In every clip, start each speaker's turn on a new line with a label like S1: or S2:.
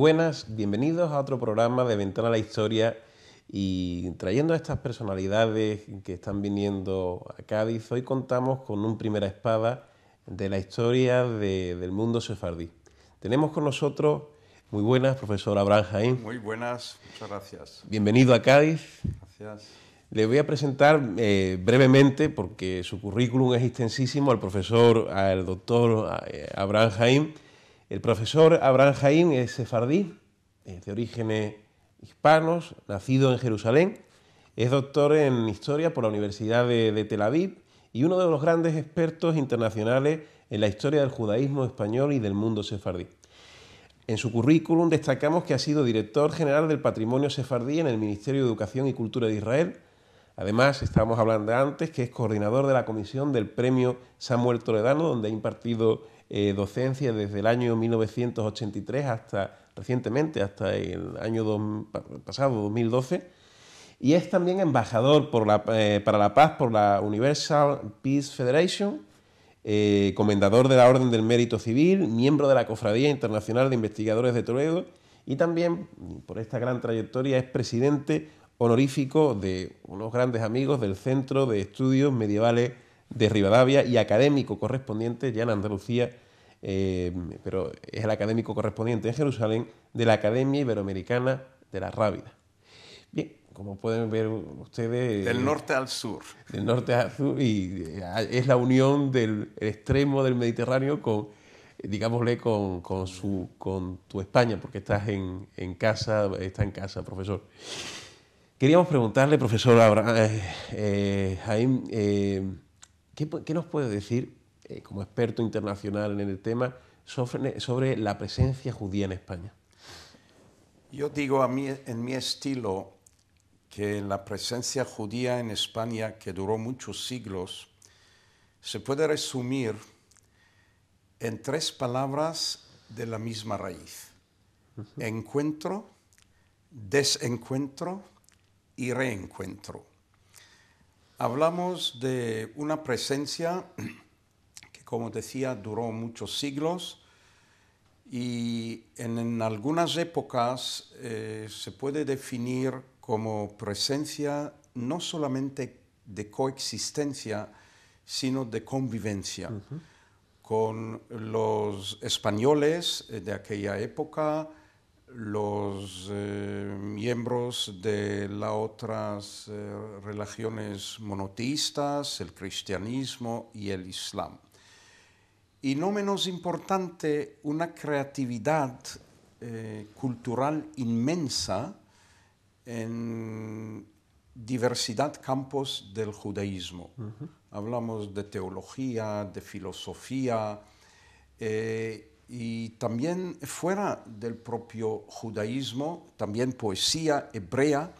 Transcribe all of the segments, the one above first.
S1: Muy buenas, bienvenidos a otro programa de Ventana a la Historia y trayendo a estas personalidades que están viniendo a Cádiz, hoy contamos con un primera espada de la historia del mundo sefardí. Tenemos con nosotros, muy buenas, profesor Abraham Jaén.
S2: Muy buenas, muchas gracias.
S1: Bienvenido a Cádiz.
S2: Gracias.
S1: Le voy a presentar eh, brevemente, porque su currículum es extensísimo, al profesor, al doctor eh, Abraham Jaén. El profesor Abraham Jaén es sefardí, de orígenes hispanos, nacido en Jerusalén. Es doctor en historia por la Universidad de, Tel Aviv y uno de los grandes expertos internacionales en la historia del judaísmo español y del mundo sefardí. En su currículum destacamos que ha sido director general del patrimonio sefardí en el Ministerio de Educación y Cultura de Israel. Además, estábamos hablando antes que es coordinador de la comisión del Premio Samuel Toledano, donde ha impartido eh, docencia desde el año 1983 hasta recientemente, hasta el año pasado, 2012, y es también embajador eh, para la paz por la Universal Peace Federation, eh, comendador de la Orden del Mérito Civil, miembro de la Cofradía Internacional de Investigadores de Toledo y también, por esta gran trayectoria, es presidente honorífico de unos grandes amigos del Centro de Estudios Medievales de Rivadavia y académico correspondiente ya en Andalucía eh, pero es el académico correspondiente en Jerusalén de la Academia Iberoamericana de la Rábida. Bien, como pueden ver ustedes...
S2: Del norte al sur.
S1: Del norte al sur, y eh, es la unión del extremo del Mediterráneo con, digámosle, con, con, su, con tu España, porque estás en, en, casa, está en casa, profesor. Queríamos preguntarle, profesor Abraham, eh, eh Jaime, ¿qué, ¿qué, nos puede decir eh, como experto internacional en el tema, sobre, la presencia judía en España?
S2: Yo digo a mí, en mi estilo que la presencia judía en España, que duró muchos siglos, se puede resumir en tres palabras de la misma raíz. Encuentro, desencuentro y reencuentro. Hablamos de una presencia como decía, duró muchos siglos y en, algunas épocas eh, se puede definir como presencia no solamente de coexistencia, sino de convivencia con los españoles de aquella época, los eh, miembros de las otras eh, religiones monoteístas, el cristianismo y el islam y no menos importante, una creatividad eh, cultural inmensa en diversidad campos del judaísmo. Hablamos de teología, de filosofía, eh, y también fuera del propio judaísmo, también poesía hebrea,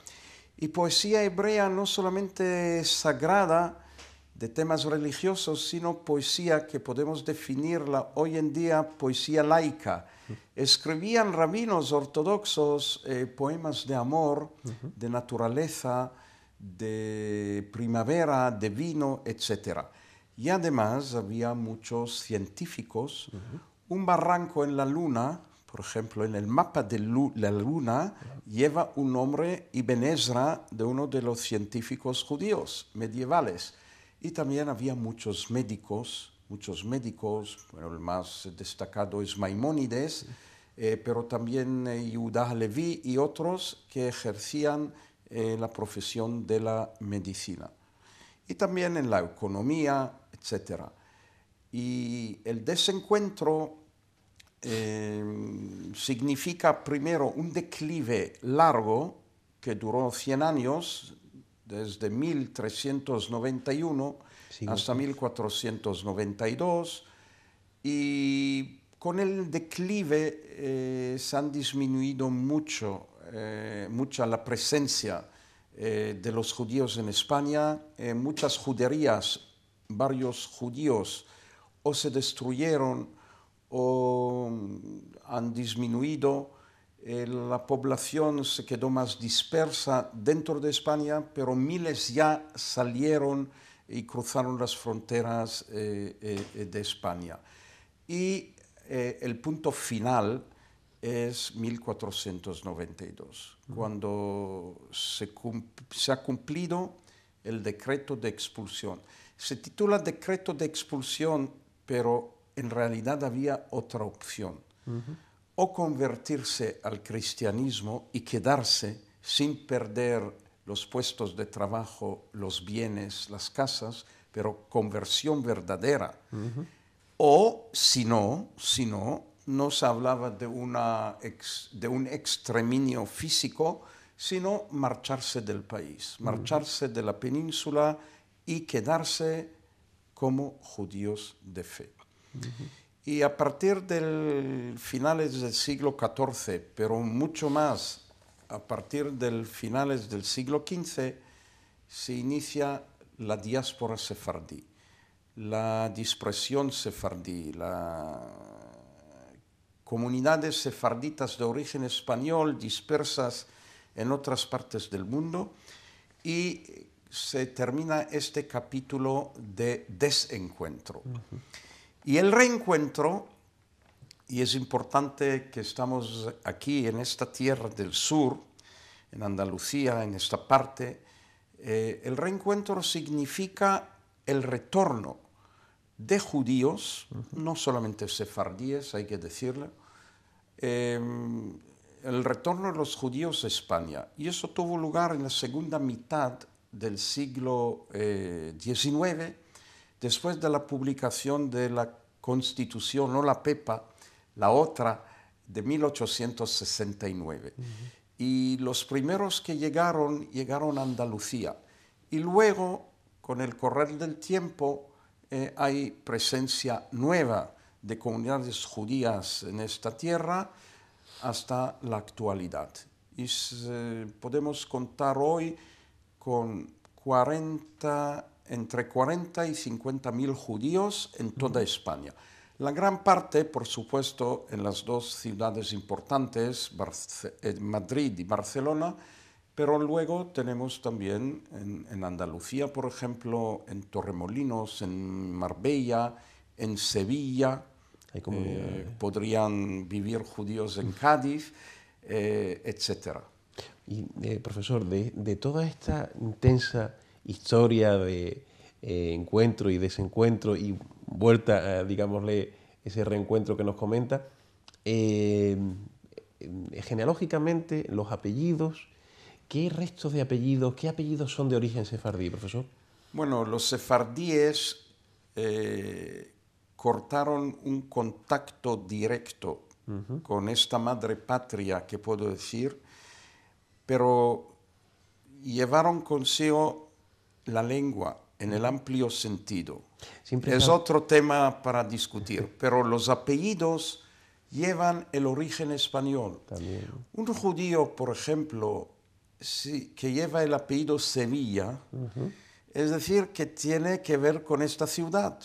S2: y poesía hebrea no solamente sagrada, de temas religiosos, sino poesía que podemos definirla hoy en día poesía laica. Escribían rabinos ortodoxos eh, poemas de amor, de naturaleza, de primavera, de vino, etc. Y además había muchos científicos. Un barranco en la luna, por ejemplo, en el mapa de la luna, lleva un nombre Ibn Ezra de uno de los científicos judíos medievales. Y también había muchos médicos, muchos médicos, bueno, el más destacado es Maimónides, eh, pero también eh, Levi y otros que ejercían eh, la profesión de la medicina. Y también en la economía, etc. Y el desencuentro eh, significa primero un declive largo que duró 100 años, desde 1391 hasta 1492 y con el declive eh, se han disminuido mucho, eh, mucha la presencia eh, de los judíos en España, muchas juderías, varios judíos o se destruyeron o han disminuido eh, la población se quedó más dispersa dentro de España, pero miles ya salieron y cruzaron las fronteras eh, eh, de España. Y el punto final es 1492, cuando se, se, ha cumplido el decreto de expulsión. Se titula decreto de expulsión, pero en realidad había otra opción. O convertirse al cristianismo y quedarse sin perder los puestos de trabajo, los bienes, las casas, pero conversión verdadera. O si no, si no, no se hablaba de, una de un extreminio físico, sino marcharse del país, marcharse de la península y quedarse como judíos de fe. Y a partir de finales del siglo XIV, pero mucho más a partir del finales del siglo XV, se inicia la diáspora sefardí, la dispersión sefardí, las comunidades sefarditas de origen español dispersas en otras partes del mundo y se termina este capítulo de desencuentro. Y el reencuentro, y es importante que estamos aquí en esta tierra del sur, en Andalucía, en esta parte, eh, el reencuentro significa el retorno de judíos, no solamente sefardíes, hay que decirlo, em, el retorno de los judíos a España. Y eso tuvo lugar en la segunda mitad del siglo XIX, eh, después de la publicación de la Constitución, no la PEPA, la otra, de 1869 y los primeros que llegaron llegaron a Andalucía. Y luego, con el correr del tiempo, eh, hay presencia nueva de comunidades judías en esta tierra hasta la actualidad. Y podemos contar hoy con 40, entre 40 y 50 mil judíos en toda España. La gran parte, por supuesto, en las dos ciudades importantes, eh, Madrid y Barcelona, pero luego tenemos también en, Andalucía, por ejemplo, en Torremolinos, en Marbella, en Sevilla, eh, podrían vivir judíos en Cádiz, eh, etc.
S1: Y, profesor, de, de, toda esta intensa historia de encuentro y desencuentro y vuelta, digámosle, ese reencuentro que nos comenta, eh, genealógicamente los apellidos, ¿qué restos de apellidos, qué apellidos son de origen sefardí, profesor?
S2: Bueno, los sefardíes eh, cortaron un contacto directo con esta madre patria, que puedo decir, pero llevaron consigo la lengua, en el amplio sentido. es otro tema para discutir, pero los apellidos llevan el origen español. Un judío, por ejemplo, que lleva el apellido Sevilla, es decir, que tiene que ver con esta ciudad.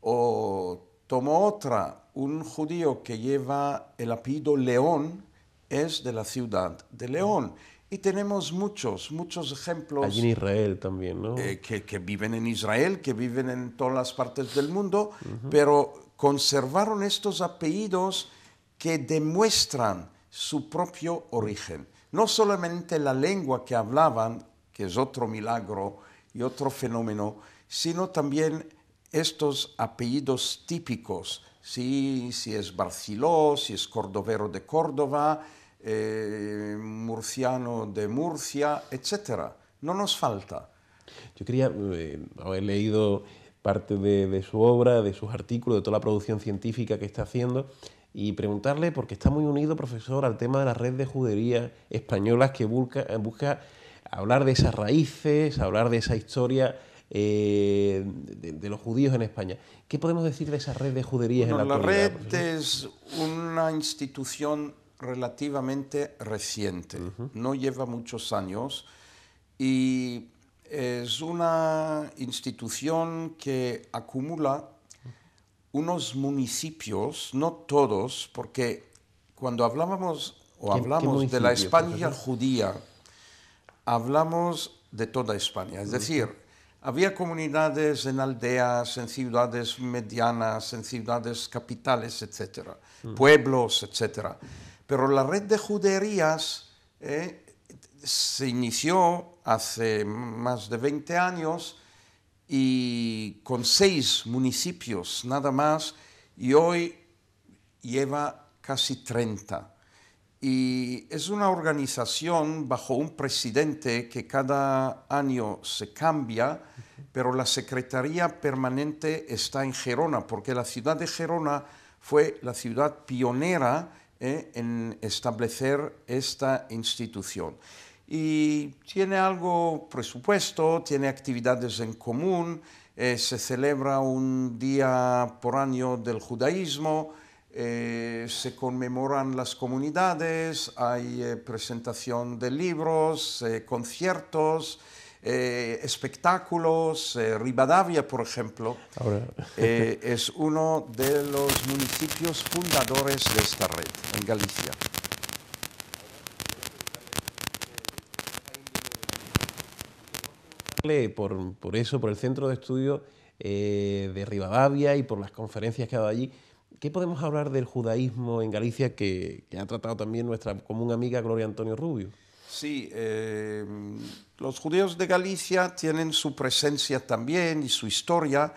S2: O tomo otra, un judío que lleva el apellido León, es de la ciudad de León. Y tenemos muchos, muchos ejemplos.
S1: Allí en Israel también, ¿no?
S2: Eh, que, viven en Israel, que viven en todas las partes del mundo, pero conservaron estos apellidos que demuestran su propio origen. No solamente la lengua que hablaban, que es otro milagro y otro fenómeno, sino también estos apellidos típicos, si, si es Barciló, si es cordovero de Córdoba, eh, murciano de Murcia, etc. No nos falta.
S1: Yo quería eh, haber leído parte de, su obra, de sus artículos, de toda la producción científica que está haciendo y preguntarle, porque está muy unido, profesor, al tema de la red de juderías españolas que busca, busca hablar de esas raíces, hablar de esa historia eh, de, los judíos en España. ¿Qué podemos decir de esa red de juderías en la,
S2: la red es una institución relativamente reciente, no lleva muchos años y es una institución que acumula unos municipios, no todos, porque cuando hablábamos o hablamos de la España judía, hablamos de toda España, es decir, Había comunidades en aldeas, en ciudades medianas, en ciudades capitales, etcétera, pueblos, etcétera. Pero la red de juderías eh, se inició hace más de 20 años y con seis municipios nada más y hoy lleva casi 30. Y es una organización bajo un presidente que cada año se cambia, pero la Secretaría Permanente está en Gerona, porque la ciudad de Gerona fue la ciudad pionera eh, en establecer esta institución. Y tiene algo presupuesto, tiene actividades en común, eh, se celebra un día por año del judaísmo, eh, se conmemoran las comunidades, hay presentación de libros, conciertos, espectáculos. Rivadavia, por ejemplo, es uno de los municipios fundadores de esta red en Galicia.
S1: por, por eso, por el centro de estudio eh, de Rivadavia y por las conferencias que ha dado allí. ¿Qué podemos hablar del judaísmo en Galicia que, ha tratado también nuestra común amiga Gloria Antonio Rubio?
S2: Sí, eh, los judíos de Galicia tienen su presencia también y su historia,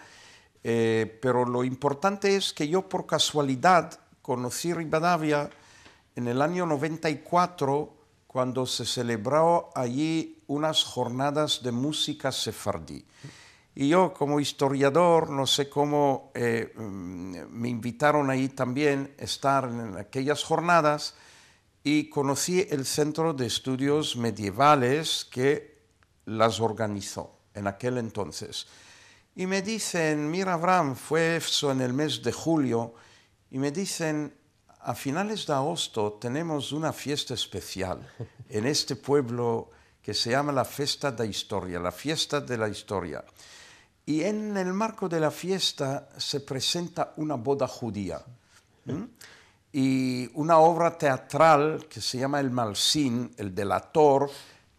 S2: eh, pero lo importante es que yo por casualidad conocí Rivadavia en el año 94 cuando se celebró allí unas jornadas de música sefardí. Y yo como historiador, no sé cómo eh, mm, me invitaron ahí también a estar en aquellas jornadas y conocí el Centro de Estudios Medievales que las organizó en aquel entonces. Y me dicen, mira Abraham, fue eso en el mes de julio, y me dicen, a finales de agosto tenemos una fiesta especial en este pueblo que se llama la Fiesta de Historia, la fiesta de la historia. Y en el marco de la fiesta se presenta una boda judía y una obra teatral que se llama El Malsín, el delator,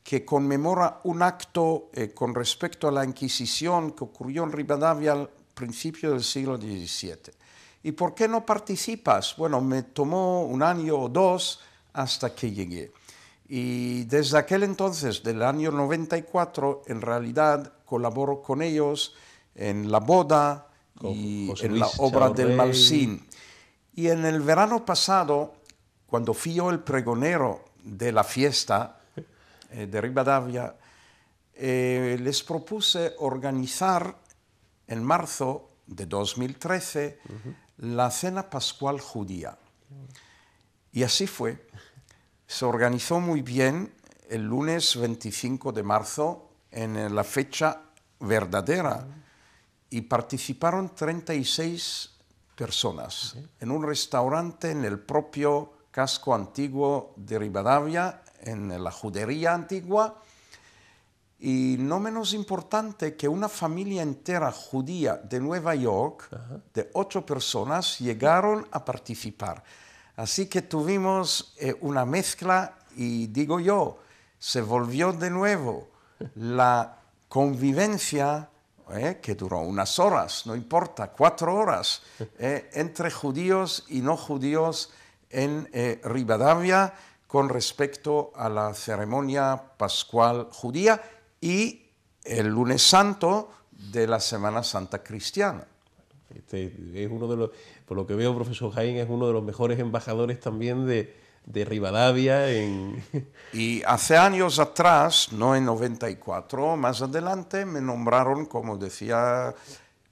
S2: que conmemora un acto eh, con respecto a la Inquisición que ocurrió en Rivadavia al principio del siglo XVII. ¿Y por qué no participas? Bueno, me tomó un año o dos hasta que llegué. Y desde aquel entonces, del año 94, en realidad colaboro con ellos en la boda y en la obra del Malsín. Y en el verano pasado, cuando fui yo el pregonero de la fiesta eh, de Rivadavia, eh, les propuse organizar en marzo de 2013 la cena pascual judía. Y así fue se organizó muy bien el lunes 25 de marzo en la fecha verdadera y participaron 36 personas en un restaurante en el propio casco antiguo de Rivadavia, en la judería antigua. Y no menos importante que una familia entera judía de Nueva York, de ocho personas, llegaron a participar. Así que tuvimos eh, una mezcla y digo yo, se volvió de nuevo la convivencia eh, que duró unas horas, no importa, cuatro horas, eh, entre judíos y no judíos en Rivadavia con respecto a la ceremonia pascual judía y el lunes santo de la Semana Santa cristiana.
S1: Este es uno de los, por lo que veo, profesor Jaén es uno de los mejores embajadores también de, de Rivadavia. En...
S2: Y hace años atrás, no en 94, más adelante me nombraron, como decía,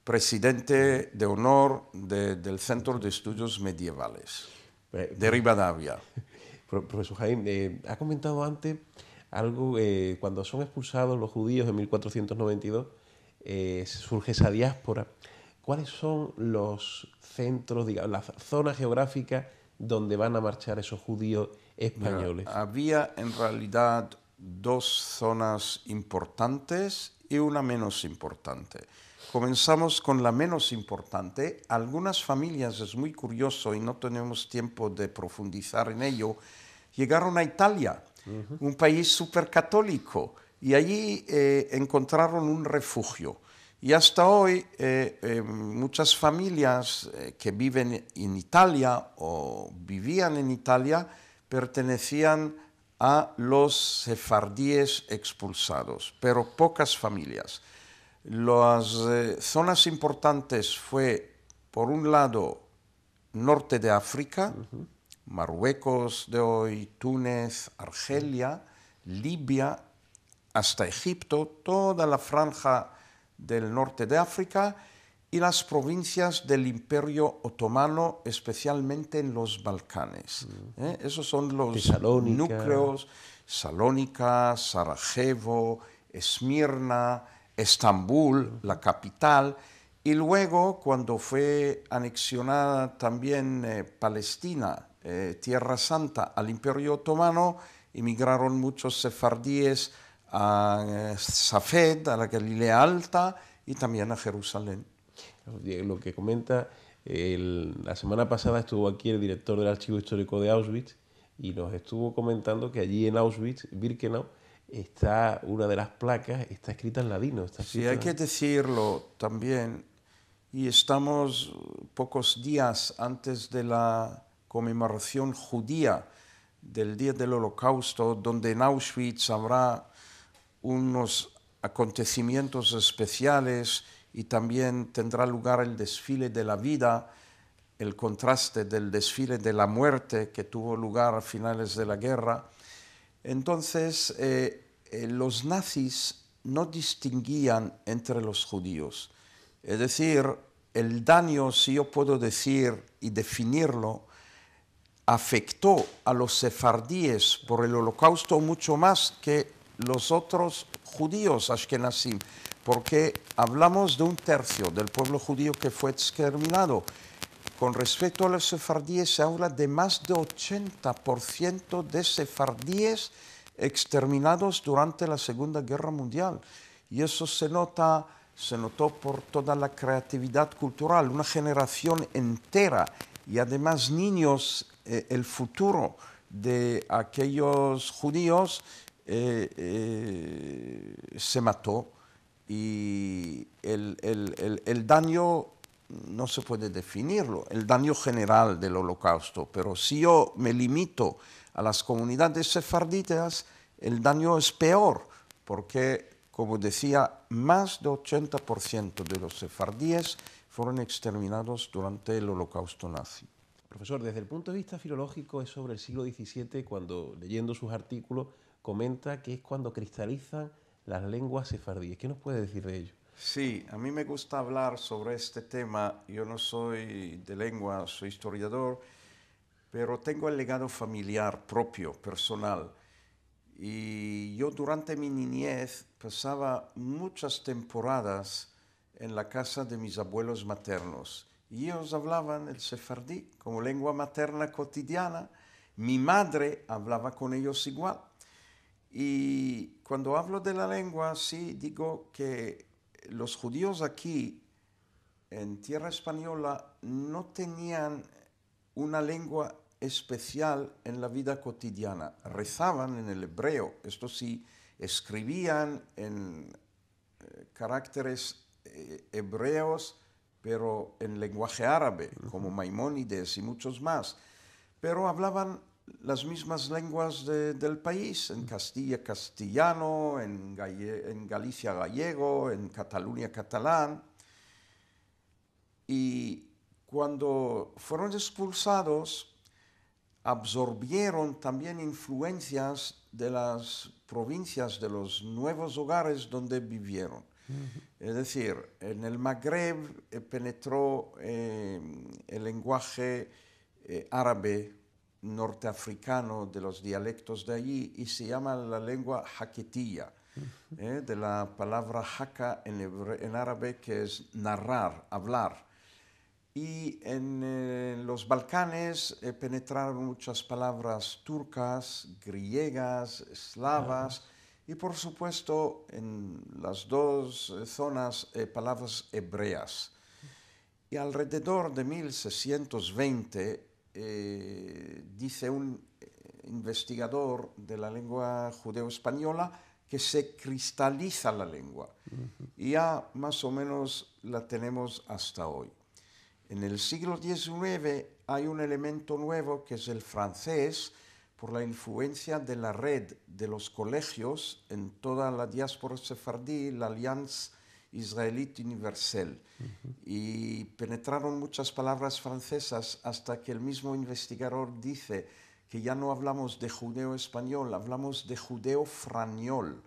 S2: presidente de honor del Centro de Estudios Medievales eh, de Rivadavia.
S1: Profesor Jaén, eh, ha comentado antes algo, eh, cuando son expulsados los judíos en 1492, surge esa diáspora. ¿Cuáles son los centros, digamos, las zonas geográficas donde van a marchar esos judíos españoles?
S2: había en realidad dos zonas importantes y una menos importante. Comenzamos con la menos importante. Algunas familias, es muy curioso y no tenemos tiempo de profundizar en ello, llegaron a Italia, un país supercatólico, y allí eh, encontraron un refugio. Y hasta hoy eh, eh, muchas familias que viven en Italia o vivían en Italia pertenecían a los sefardíes expulsados, pero pocas familias. Las zonas importantes fue, por un lado, norte de África, Marruecos de hoy, Túnez, Argelia, Libia, hasta Egipto, toda la franja del norte de África y las provincias del Imperio Otomano, especialmente en los Balcanes. Mm. ¿eh? Esos son los núcleos, Salónica, Sarajevo, Esmirna, Estambul, la capital, y luego cuando fue anexionada también eh, Palestina, eh, Tierra Santa, al Imperio Otomano, emigraron muchos sefardíes a Safed, a la Galilea Alta y también a Jerusalén.
S1: Lo que comenta, la semana pasada estuvo aquí el director del Archivo Histórico de Auschwitz y nos estuvo comentando que allí en Auschwitz, Birkenau, está una de las placas, está escrita en ladino. Está
S2: Sí, hay que decirlo también, y estamos pocos días antes de la conmemoración judía del Día del Holocausto, donde en Auschwitz habrá unos acontecimientos especiales y también tendrá lugar el desfile de la vida, el contraste del desfile de la muerte que tuvo lugar a finales de la guerra. Entonces, eh, eh, los nazis no distinguían entre los judíos. Es decir, el daño, si yo puedo decir y definirlo, afectó a los sefardíes por el holocausto mucho más que los otros judíos ashkenazim, porque hablamos de un tercio del pueblo judío que fue exterminado. Con respecto a los sefardíes se habla de más de 80% de sefardíes exterminados durante la Segunda Guerra Mundial. Y eso se nota, se notó por toda la creatividad cultural, una generación entera y además niños, eh, el futuro de aquellos judíos eh, eh, se mató y el, daño no se puede definirlo, el daño general del holocausto, pero si yo me limito a las comunidades sefarditas, el daño es peor, porque, como decía, más de 80% de los sefardíes fueron exterminados durante el holocausto nazi.
S1: Profesor, desde el punto de vista filológico es sobre el siglo XVII cuando, leyendo sus artículos, comenta que es cuando cristalizan las lenguas sefardíes. ¿Qué nos puede decir de ello?
S2: Sí, a mí me gusta hablar sobre este tema. Yo no soy de lengua, soy historiador, pero tengo el legado familiar propio, personal. Y yo durante mi niñez pasaba muchas temporadas en la casa de mis abuelos maternos. Y ellos hablaban el sefardí como lengua materna cotidiana. Mi madre hablaba con ellos igual. Y cuando hablo de la lengua, sí digo que los judíos aquí, en tierra española, no tenían una lengua especial en la vida cotidiana. Rezaban en el hebreo, esto sí, escribían en eh, caracteres eh, hebreos, pero en lenguaje árabe, como Maimónides y muchos más. Pero hablaban las mismas lenguas del país, en Castilla castellano, en, en, Galicia gallego, en Cataluña catalán. Y cuando fueron expulsados, absorbieron también influencias de las provincias, de los nuevos hogares donde vivieron. Es decir, en el Magreb eh, penetró eh, el lenguaje eh, árabe norteafricano de los dialectos de allí y se llama la lengua jaquetilla, ¿eh? de la palabra jaca en, árabe que es narrar, hablar. Y en eh, los Balcanes eh, penetraron muchas palabras turcas, griegas, eslavas y por supuesto en las dos zonas palabras hebreas. Y alrededor de 1620 eh, dice un eh, investigador de la lengua judeo-española que se cristaliza la lengua. Y ya más o menos la tenemos hasta hoy. En el siglo XIX hay un elemento nuevo que es el francés, por la influencia de la red de los colegios en toda la diáspora sefardí, la Alianza Israelita Universal. Y penetraron muchas palabras francesas hasta que el mismo investigador dice que ya no hablamos de judeo español, hablamos de judeo frañol,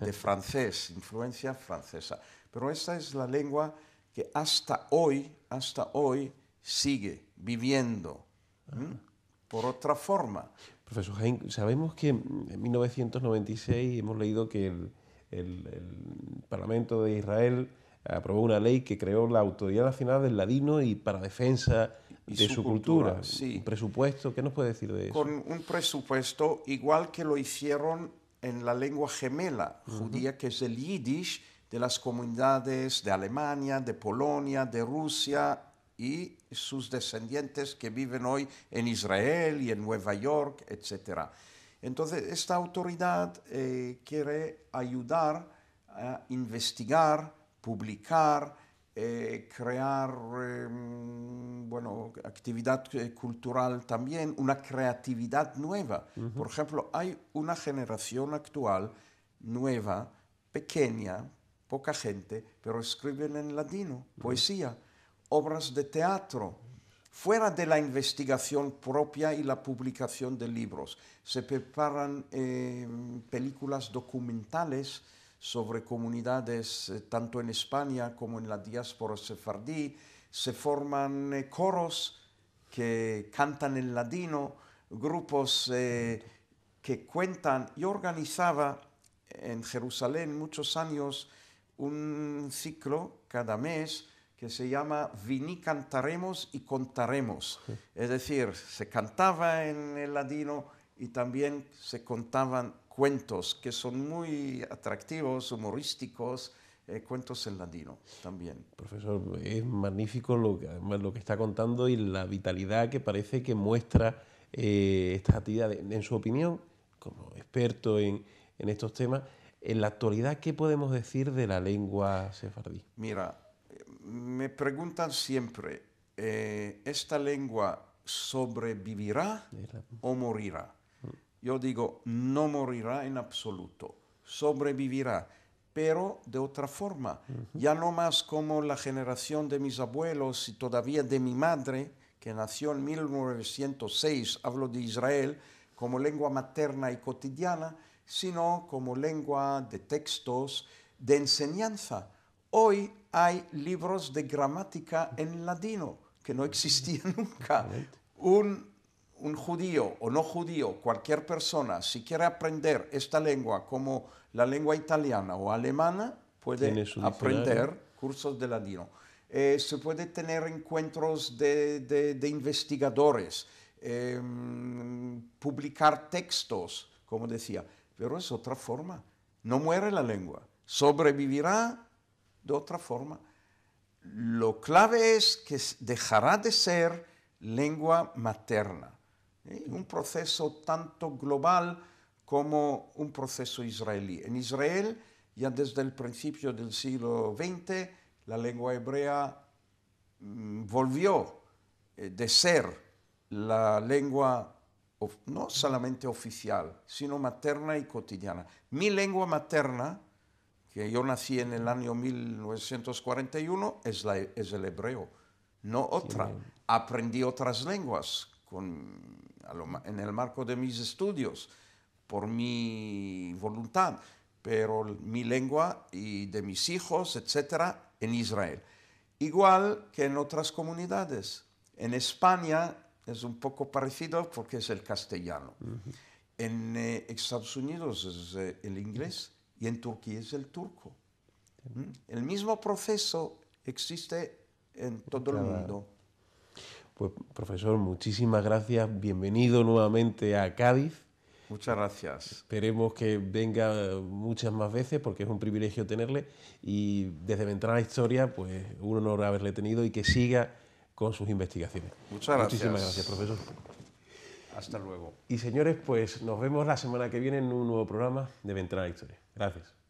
S2: de francés, influencia francesa. Pero esta es la lengua que hasta hoy, hasta hoy sigue viviendo por otra forma.
S1: Profesor Jaime, sabemos que en 1996 hemos leído que el, Parlamento de Israel aprobó una ley que creó la Autoridad Nacional del Ladino y para defensa de su, cultura. Un presupuesto, ¿qué nos puede decir de eso?
S2: Con un presupuesto igual que lo hicieron en la lengua gemela judía, que es el yiddish, de las comunidades de Alemania, de Polonia, de Rusia y sus descendientes que viven hoy en Israel y en Nueva York, etc. Entonces, esta autoridad eh, quiere ayudar a investigar, publicar, eh, crear em, bueno, actividad eh, cultural también, una creatividad nueva. Por ejemplo, hay una generación actual nueva, pequeña, poca gente, pero escriben en ladino, poesía obras de teatro, fuera de la investigación propia y la publicación de libros. Se preparan eh, películas documentales sobre comunidades eh, tanto en España como en la diáspora sefardí, se forman eh, coros que cantan en ladino, grupos que cuentan. Yo organizaba en Jerusalén muchos años un ciclo cada mes que se llama Vini cantaremos y contaremos. Es decir, se cantaba en el ladino y también se contaban cuentos que son muy atractivos, humorísticos, eh, cuentos en ladino también.
S1: Profesor, es magnífico lo que, además lo que está contando y la vitalidad que parece que muestra eh, esta actividad. En su opinión, como experto en, en estos temas, en la actualidad, ¿qué podemos decir de la lengua sefardí?
S2: Mira, me preguntan siempre, eh, ¿esta lengua sobrevivirá o morirá? Yo digo, no morirá en absoluto, sobrevivirá, pero de otra forma, ya no más como la generación de mis abuelos y todavía de mi madre, que nació en 1906, hablo de Israel, como lengua materna y cotidiana, sino como lengua de textos, de enseñanza Hoy hay libros de gramática en ladino que no existían nunca. Un, judío o no judío, cualquier persona, si quiere aprender esta lengua como la lengua italiana o alemana, puede aprender cursos de ladino. Eh, se puede tener encuentros de, investigadores, em, publicar textos, como decía, pero es otra forma. No muere la lengua, sobrevivirá de otra forma. Lo clave es que dejará de ser lengua materna. Un proceso tanto global como un proceso israelí. En Israel, ya desde el principio del siglo XX, la lengua hebrea mm, volvió eh, de ser la lengua no solamente oficial, sino materna y cotidiana. Mi lengua materna, que yo nací en el año 1941 es, la, es el hebreo, no otra. Aprendí otras lenguas con, en el marco de mis estudios, por mi voluntad, pero mi lengua y de mis hijos, etcétera, en Israel. Igual que en otras comunidades. En España es un poco parecido porque es el castellano. En eh, Estados Unidos es eh, el inglés y en Turquía es el turco. ¿Mm? El mismo proceso existe en todo el mundo.
S1: Pues profesor, muchísimas gracias. Bienvenido nuevamente a Cádiz.
S2: Muchas gracias.
S1: Esperemos que venga muchas más veces porque es un privilegio tenerle y desde Ventana Historia, pues un honor haberle tenido y que siga con sus investigaciones.
S2: Muchas gracias.
S1: Muchísimas gracias, profesor.
S2: Hasta luego.
S1: Y señores, pues nos vemos la semana que viene en un nuevo programa de Ventana a Historia. Gracias.